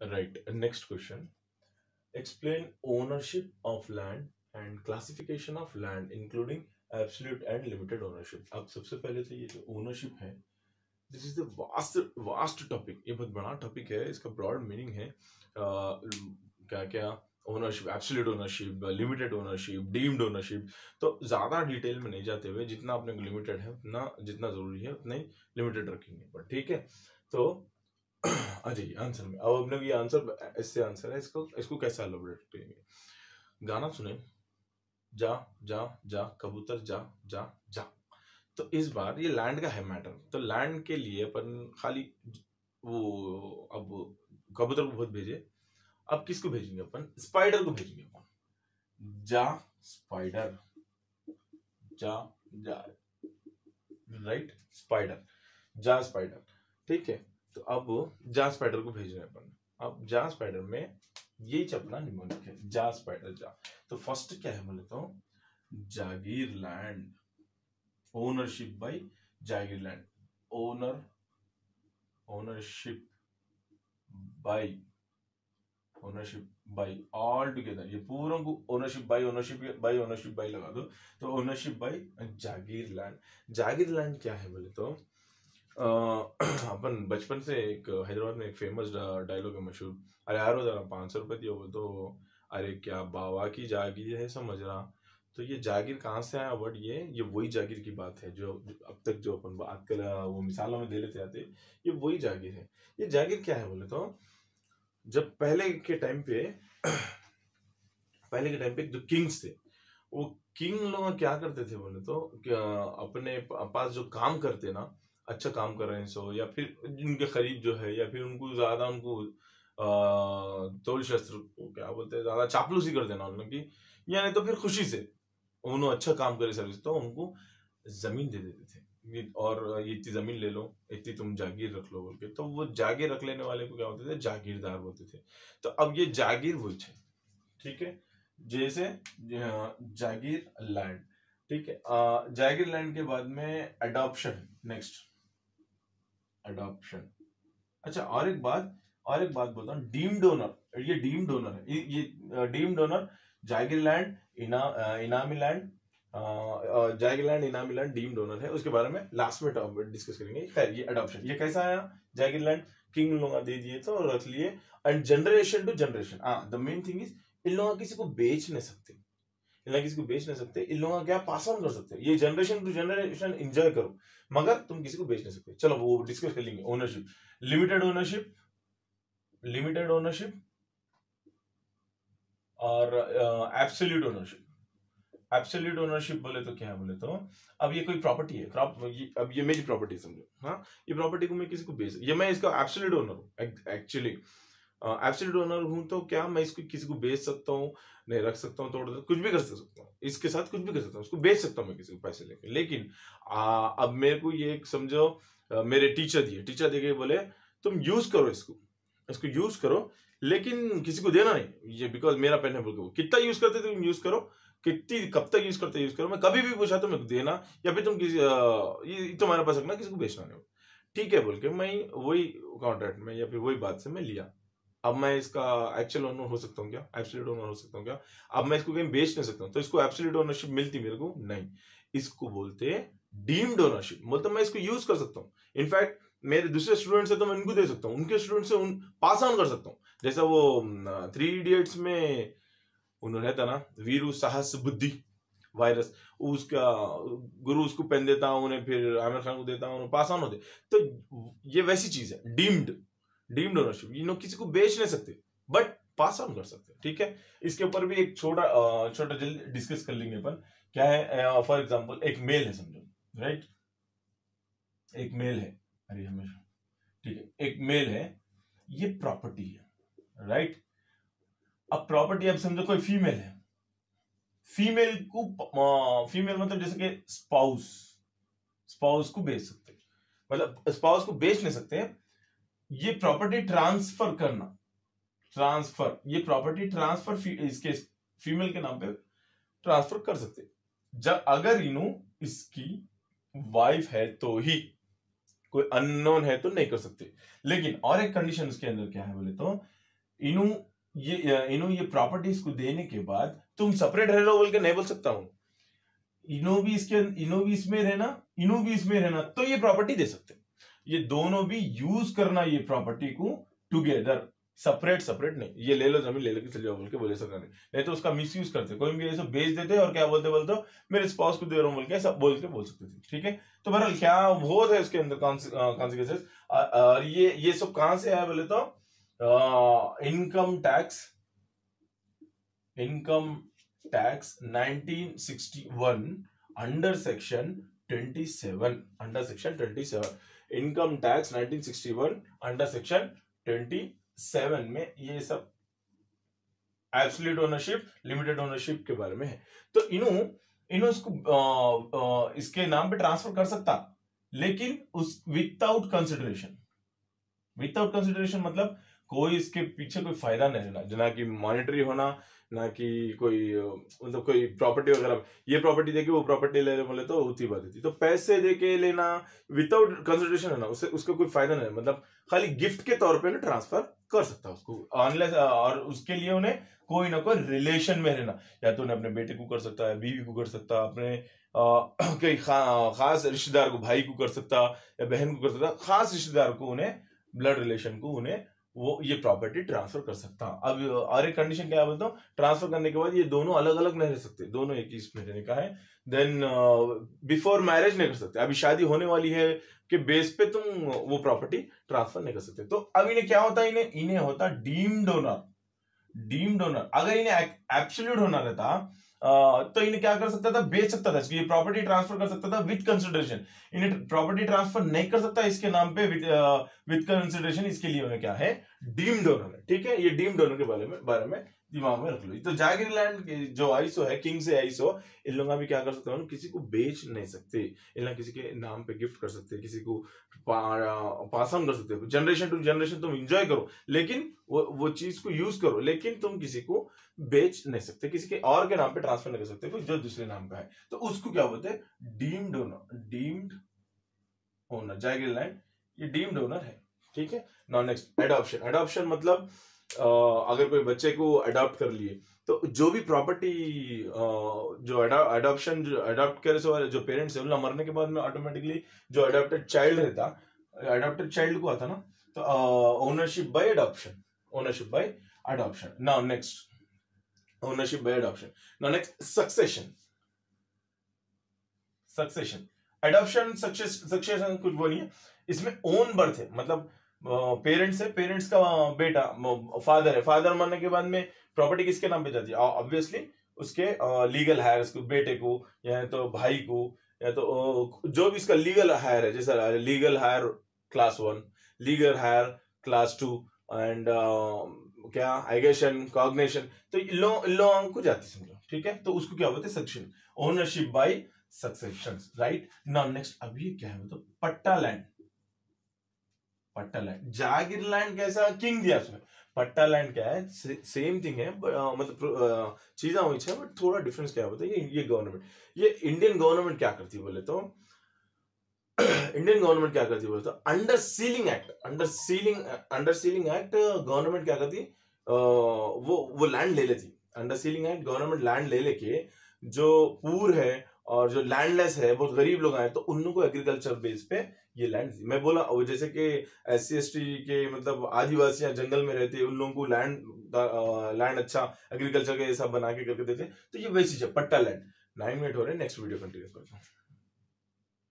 Right. Next question. Explain ownership of land and classification of land, including absolute and limited ownership. अब सबसे पहले तो ये जो ओनरशिप है this is the vast vast topic ये बहुत बड़ा टॉपिक है इसका ब्रॉड मीनिंग है क्या क्या ownership absolute ownership limited ownership deemed ownership तो ज़्यादा डिटेल में नहीं जाते हुए जितना अपने लिमिटेड है उतना जितना ज़रूरी है उतना ही लिमिटेड रखेंगे बट ठीक है तो आ जाइए आंसर में, अब अपने को ये आंसर इससे आंसर है, इसको इसको कैसे एलोबरेट करेंगे? गाना सुने, जा जा जा, कबूतर, जा जा जा। तो इस बार ये लैंड का है मैटर तो लैंड के लिए अपन खाली वो, अब कबूतर को बहुत भेजे, अब किसको भेजेंगे अपन? स्पाइडर को भेजेंगे अपन। जा स्पाइडर जा जा राइट स्पाइडर जा स्पाइडर ठीक है? तो अब जा स्पाइडर को भेज रहे हैं अपन। अब जा स्पाइडर में यही चपना निमोनिक है। जा स्पाइडर जा। तो फ़र्स्ट क्या है बोले तो जागीर land ownership by Jagir land owner ownership by ownership by all together ये पूरा को ownership by ownership by ownership by लगा दो। तो ओनरशिप बाय जागीर लैंड जागीर लैंड क्या है बोले तो अपन बचपन से एक हैदराबाद में एक फ़ेमस डायलॉग है मशहूर। अरे यार जरा पाँच सौ रुपये दियो तो अरे क्या बाबा की जागीर है समझ रहा। तो ये जागीर कहाँ से आया वर्ड ये? ये वही जागीर की बात है जो अब तक जो अपन बात कर वो मिसालों में दे लेते आते ये वही जागीर है। ये जागीर क्या है बोले तो जब पहले के टाइम पे, पहले के टाइम पे जो किंग्स थे, वो किंग लोग क्या करते थे बोले तो अपने पास जो काम करते ना अच्छा काम कर रहे हैं सो या फिर जिनके करीब जो है, या फिर उनको ज़्यादा उनको तोल शस्त्र को क्या बोलते हैं, ज़्यादा चापलूसी कर देना उन्होंने की या नहीं तो फिर खुशी से, उन्होंने अच्छा काम करे सर्विस तो उनको ज़मीन दे देते थे। और ये इतनी ज़मीन ले लो, इतनी तुम जागीर रख लो बोल के तो वो जागीर रख लेने वाले को क्या होते थे, जागीरदार बोलते थे। तो अब ये जागीर वही है ठीक है? जैसे जागीर लैंड, ठीक है? जागीर लैंड के बाद में अडॉप्शन नेक्स्ट अडॉप्शन अच्छा और एक बात, और एक बात बोलता हूँ डीम डोनर ये डीम डोनर है, ये डीम डोनर जागीर लैंड इना इनामी लैंड जागीर लैंड इनामी लैंड डीम डोनर है, उसके बारे में लास्ट में टॉप डिस्कस करेंगे खैर, ये अडॉप्शन ये कैसा आया? जागीर लैंड किंग लोग दे दिए तो रख लिए एंड जनरेशन टू जनरेशन हाँ द मेन थिंग इज़ इन लोग किसी को बेच नहीं सकते लोग किसी को बेच नहीं सकते। इन लोगों का क्या पास ऑन कर सकते ये जनरेशन टू जनरेशन एंजॉय करो। मगर तुम किसी को बेच नहीं सकते। चलो वो डिस्कस कर लेंगे। Ownership limited ownership limited ownership और एब्सोल्यूट ओनरशिप एब्सोल्यूट ओनरशिप बोले तो क्या है बोले तो? अब ये कोई प्रॉपर्टी है। ये, अब ये मेरी प्रॉपर्टी समझो। हाँ? ये प्रॉपर्टी को मैं किसी को बेच ये मैं इसका एब्सोल्यूट ओनर हूँ। एक्चुअली एब्सोल्यूट ओनर हूँ तो क्या मैं इसको किसी को बेच सकता हूँ? नहीं रख सकता हूँ तोड़ कुछ भी कर सकता हूँ। इसके साथ कुछ भी कर सकता हूँ उसको बेच सकता हूँ मैं किसी को पैसे लेके। लेकिन आ, अब मेरे को ये समझो मेरे टीचर दिए। टीचर देखे बोले तुम यूज़ करो इसको। इसको यूज़ करो लेकिन किसी को देना नहीं। ये बिकॉज़ मेरा पेन है बोल के कितना यूज़ करते तुम यूज़ करो? कितनी कब तक यूज़ करते यूज़ करो? मैं कभी भी पूछा तो मेरे को देना या फिर तुम किसी तुम्हारे पास रखना किसी को बेचना नहीं ठीक है बोल के मैं वही कॉन्ट्रैक्ट में या फिर वही बात से मैं लिया। अब मैं इसका एक्चुअल ओनर हो सकता हूँ क्या? एब्सोल्यूट ओनर हो सकता हूँ क्या? अब मैं इसको कहीं बेच नहीं सकता हूँ। तो इसको एब्सोल्यूट ओनरशिप मिलती मेरे को? नहीं। इसको बोलते डीम्ड ओनरशिप मतलब मैं इसको यूज़ कर सकता हूँ। इनफैक्ट मेरे दूसरे स्टूडेंट है तो मैं उनको दे सकता हूँ। उनके स्टूडेंट से उन पास ऑन कर सकता हूँ। जैसा वो थ्री इडियट्स में उन्होंने था ना, वीरू साहस बुद्धि वायरस उसका गुरु उसको पेन देता हूँ उन्हें फिर आमिर खान को देता हूँ पास ऑन होते। तो ये वैसी चीज़ है। डीम्ड डीम्ड ओनरशिप ये लोग किसी को बेच नहीं सकते बट पास ऑन कर सकते ठीक है? इसके ऊपर भी एक छोटा छोटा जल्दी डिस्कस कर लेंगे अपन, क्या है फॉर एग्ज़ाम्पल एक मेल है समझो राइट एक मेल है, अरे हमेशा, ठीक है, एक मेल है, ये प्रॉपर्टी है राइट अब प्रॉपर्टी अब समझो कोई फीमेल है फीमेल को फीमेल मतलब जैसे कि स्पाउस स्पाउस को बेच सकते मतलब स्पाउस को बेच नहीं सकते ये प्रॉपर्टी ट्रांसफ़र करना। ट्रांसफ़र ये प्रॉपर्टी ट्रांसफ़र इसके फीमेल के नाम पे ट्रांसफ़र कर सकते जब अगर इनो इसकी वाइफ है तो ही, कोई अननोन है तो नहीं कर सकते। लेकिन और एक कंडीशन उसके अंदर क्या है बोले तो इनू ये इनू ये प्रॉपर्टीज़ को देने के बाद तुम सेपरेट रह लो बोल के नहीं बोल सकता हूँ। इनो भी इसके, इनो भी इसमें रहना, इनो भी इसमें रहना तो ये प्रॉपर्टी दे सकते ये दोनों भी यूज़ करना ये प्रॉपर्टी को टुगेदर सेपरेट सेपरेट नहीं। ये ले लो, ज़मीन ले लो कि चले जाओ बोल के बोले सकते नहीं। तो उसका मिस यूज़ करते कोई भी ऐसे बेच देते और क्या बोलते बोलते मेरे स्पाउस को दे रहा हूँ बोल के सब बोल के बोल सकते थे। ठीक है? तो बहरहाल, क्या बहुत है उसके अंदर कॉन्सिक्वेंसेस और ये ये सब कहाँ से आया बोले तो? Income tax income tax 1961 under section 27 under section 27 income tax 1961 under section 27 में ये सब एब्सोल्यूट ओनरशिप लिमिटेड ओनरशिप के बारे में है। तो इनु इनु इसको आ, आ, इसके नाम पे ट्रांसफ़र कर सकता लेकिन उस विदाउट कंसिडरेशन विदाउट कंसिडरेशन मतलब कोई इसके पीछे कोई फ़ायदा नहीं रहना जना कि मॉनिटरी होना, ना कि कोई मतलब कोई प्रॉपर्टी वगैरह। ये प्रॉपर्टी देके वो प्रॉपर्टी ले बोले तो होती बात थी तो पैसे दे के लेना विदाउट कंसिडरेशन है ना उससे उसका कोई फ़ायदा नहीं मतलब खाली गिफ्ट के तौर पे ना ट्रांसफ़र कर सकता है उसको। ऑनलाइन और उसके लिए उन्हें कोई ना कोई रिलेशन में रहना। या तो उन्हें अपने बेटे को कर सकता है, बीवी को कर सकता अपने कई खास रिश्तेदार को, भाई को कर सकता, या बहन को कर सकता। खास रिश्तेदार को उन्हें ब्लड रिलेशन को उन्हें वो ये प्रॉपर्टी ट्रांसफ़र कर सकता अब और एक कंडीशन क्या बोलता हूँ? ट्रांसफ़र करने के बाद ये दोनों अलग अलग नहीं रह सकते। दोनों एक ही इसमें रहने का है। देन बिफोर मैरिज नहीं कर सकते। अभी शादी होने वाली है के बेस पे तुम वो प्रॉपर्टी ट्रांसफ़र नहीं कर सकते। तो अब इन्हें क्या होता है? इन्हें इन्हें होता डीम्ड ओनर डीम्ड ओनर अगर इन्हें एब्सोल्यूट होना रहता तो इन्हें क्या कर सकता था? बेच सकता था ये प्रॉपर्टी ट्रांसफ़र कर सकता था विद कंसिडरेशन इन्हें प्रॉपर्टी ट्रांसफ़र नहीं कर सकता, इसके नाम पे विद कंसिडरेशन इसके लिए क्या है? डीम डोनर है ठीक है? ये डीम डोनर के बारे में बारे में दिमाग में रख लो। तो जागिर लैंड जो आईसो है, किंग से आईसो इन लोग भी क्या कर सकते हैं? किसी को बेच नहीं सकते, इन लोग किसी के नाम पे गिफ्ट कर सकते, किसी को पास ऑन कर सकते। जनरेशन टू जनरेशन तुम इंजॉय करो, लेकिन वो वो चीज़ को यूज़ करो, लेकिन तुम किसी को बेच नहीं सकते, किसी के और के नाम पे ट्रांसफ़र नहीं कर सकते जो दूसरे नाम का है। तो उसको क्या बोलते हैं? डीम्ड ओनर डीम्ड ओनर जागिर लैंड ये डीम्ड ओनर है। ठीक है? नॉन नेक्स्ट एडॉप्शन एडॉप्शन मतलब आ, अगर कोई बच्चे को अडॉप्ट कर लिए तो जो भी प्रॉपर्टी जो अडॉप्शन जो अडॉप्ट करे सो जो पेरेंट्स है मरने के बाद में ऑटोमेटिकली जो अडॉप्टेड चाइल्ड रहता अडॉप्टेड चाइल्ड को आता ना तो ownership by adoption ownership by adoption now next ownership by adoption now next succession succession adoption succession कुछ वो नहीं है। इसमें ओन बर्थ है। मतलब पेरेंट्स है पेरेंट्स का बेटा फादर है। फादर मरने के बाद में प्रॉपर्टी किसके नाम पे जाती है? ऑब्वियसली उसके लीगल हायर उसके बेटे को, या तो भाई को, या तो जो भी इसका लीगल हायर है, जैसे legal heir class one legal heir class two and क्या आइगेशन कॉग्नेशन तो इन लोगों को जाती समझो, ठीक है? तो उसको क्या बोलते हैं? Suction ownership by succession right now next अभी क्या है? मतलब पट्टा लैंड पट्टा लैंड जागीर लैंड कैसा किंग दिया उसमें। पट्टा लैंड क्या है? से, सेम थिंग है मतलब चीजा हुई है बट थोड़ा डिफरेंस क्या होता है ये गवर्नमेंट ये इंडियन गवर्नमेंट क्या करती बोले तो? इंडियन गवर्नमेंट क्या करती बोले तो? Under ceiling act under ceiling under ceiling act government क्या करती वो वो लैंड ले लेती। Under ceiling act government land ले लेके जो पूर है और जो लैंडलेस है, बहुत गरीब लोग आए तो उन लोगों को एग्रीकल्चर बेस पे ये लैंड मैं बोला जैसे कि एस सी के मतलब आदिवासी या जंगल में रहते हैं उन लोगों को लैंड लैंड अच्छा एग्रीकल्चर के सब बना के करके देते तो ये वैसी है, पट्टा लैंड नाइन मिनट हो रहे हैं नेक्स्ट वीडियो कंटिन्यू करता हूँ।